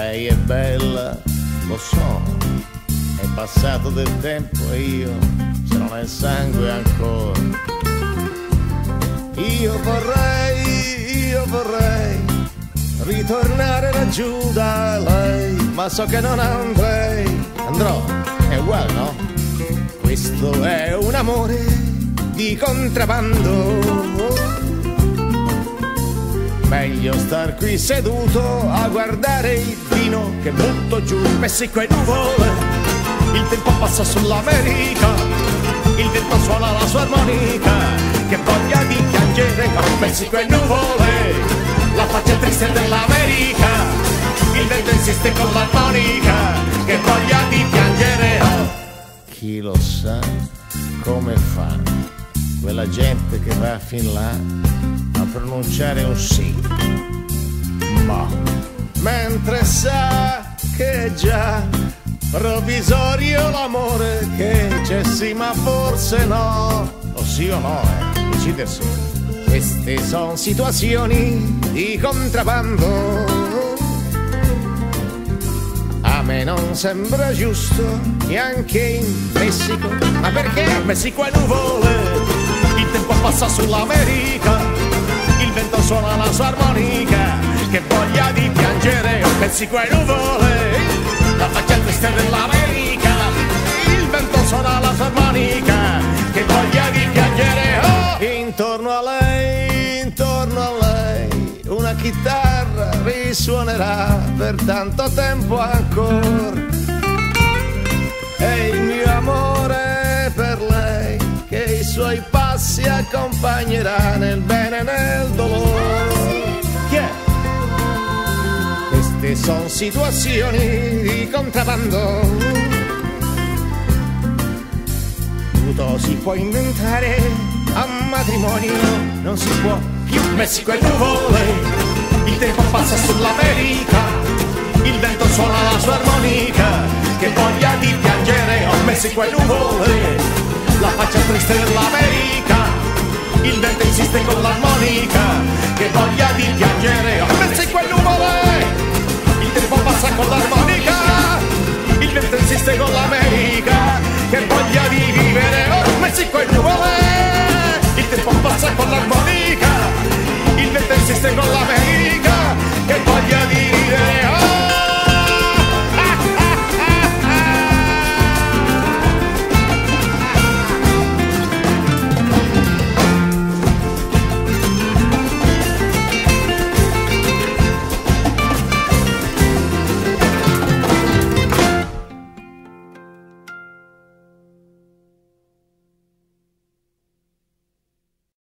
lei è bella, lo so, è passato del tempo e io ce l'ho nel sangue ancora. Io vorrei, io vorrei ritornare laggiù da lei, ma so che non andrei. Andrò, è uguale, no? Questo è un amore di contrabbando. Meglio star qui seduto a guardare il vino che butto giù in Messico e nuvole. Il tempo passa sull'America, il vento suona la sua armonica. Che voglia di piangere con Messico e nuvole. La faccia triste dell'America, il vento insiste con l'armonica. Che voglia di piangere. Oh. Chi lo sa come fa quella gente che va fin là pronunciare un sì. Ma mentre sa che già provvisorio l'amore che c'è sì, ma forse no. O sì o no, eh, decidersi. Queste sono situazioni di contrabbando. A me non sembra giusto neanche in Messico, ma perché Messico è nuvole, il tempo passa sull'America un pezzico ai nuvole, la faccia triste dell'America, il vento suona la sua armonica, che voglia di piangere, oh! Intorno a lei, intorno a lei, una chitarra risuonerà per tanto tempo ancora. E il mio amore per lei, che i suoi passi accompagnerà nel bene e nel dolore. Sono situazioni di contrabbando. Tutto si può inventare a matrimonio, non si può più Messico e nuvole. Il tempo passa sull'America, il vento suona la sua armonica, che voglia di piangere, oh Messico e nuvole la faccia triste dell'America, il vento insiste con l'armonica, che voglia il vento